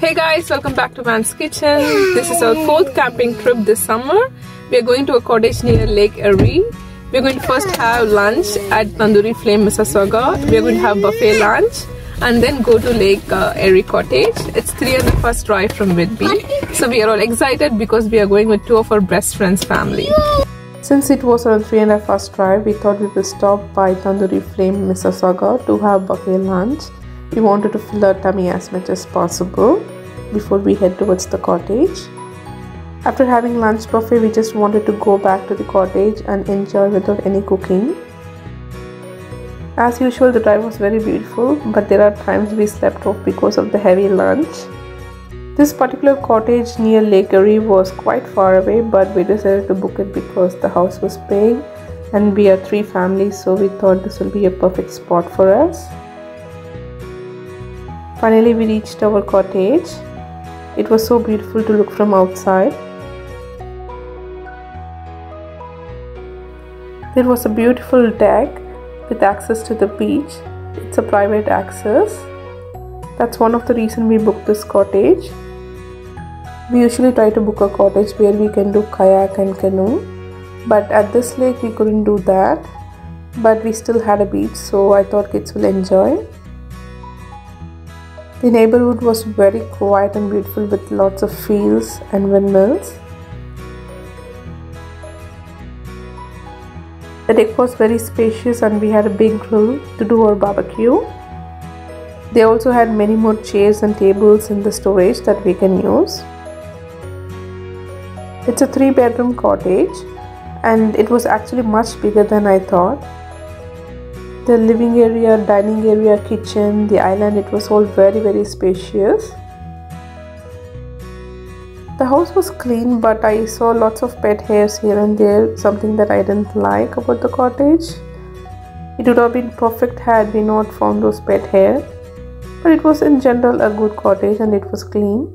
guys, welcome back to Van's Kitchen. This is our fourth camping trip this summer. We are going to a cottage near Lake Erie. We are going to first have lunch at Tandoori Flame Mississauga. We are going to have buffet lunch and then go to Lake uh, Erie Cottage. It's three and first drive from Whitby. So we are all excited because we are going with two of our best friends' family. Since it was around three and a half drive, we thought we would stop by Tandoori Flame Mississauga to have buffet lunch. We wanted to fill our tummy as much as possible before we head towards the cottage. After having lunch buffet, we just wanted to go back to the cottage and enjoy without any cooking. As usual, the drive was very beautiful, but there are times we slept off because of the heavy lunch. This particular cottage near Lake Erie was quite far away, but we decided to book it because the house was big and we are three families, so we thought this will be a perfect spot for us. Finally, we reached our cottage. It was so beautiful to look from outside. There was a beautiful deck with access to the beach. It's a private access. That's one of the reason we booked this cottage. We usually try to book a cottage where we can do kayak and canoe. But at this lake we couldn't do that. But we still had a beach so I thought kids will enjoy. The neighborhood was very quiet and beautiful with lots of fields and windmills. The deck was very spacious and we had a big grill to do our barbecue. They also had many more chairs and tables in the storage that we can use. It's a three bedroom cottage and it was actually much bigger than I thought. The living area, dining area, kitchen, the island, it was all very very spacious. The house was clean, but I saw lots of pet hairs here and there, something that I didn't like about the cottage. It would have been perfect had we not found those pet hair, but it was in general a good cottage and it was clean.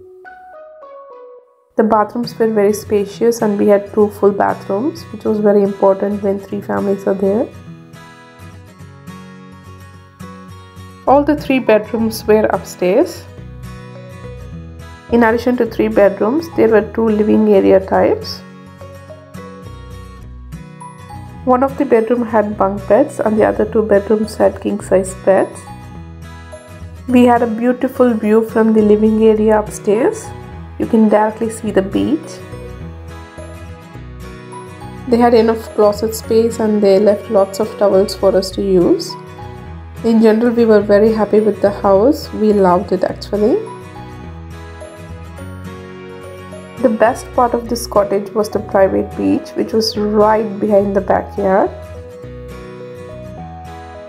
The bathrooms were very spacious and we had two full bathrooms, which was very important when three families are there. All the three bedrooms were upstairs in addition to three bedrooms, there were two living area types. One of the bedroom had bunk beds and the other two bedrooms had king size beds. We had a beautiful view from the living area upstairs. You can directly see the beach. They had enough closet space and they left lots of towels for us to use. In general, we were very happy with the house. We loved it actually. The best part of this cottage was the private beach, which was right behind the backyard.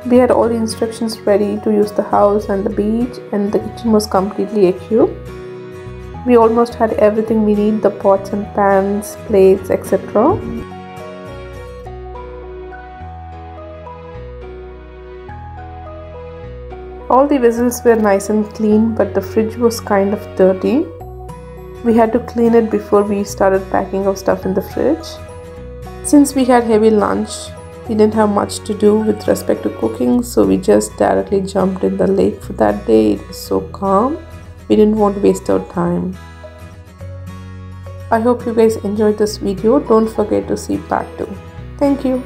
We had all the instructions ready to use the house and the beach, and the kitchen was completely equipped. We almost had everything we need the pots and pans, plates, etc. All the vessels were nice and clean, but the fridge was kind of dirty. We had to clean it before we started packing our stuff in the fridge. Since we had heavy lunch, we didn't have much to do with respect to cooking, so we just directly jumped in the lake for that day. It was so calm. We didn't want to waste our time. I hope you guys enjoyed this video. Don't forget to see part 2. Thank you.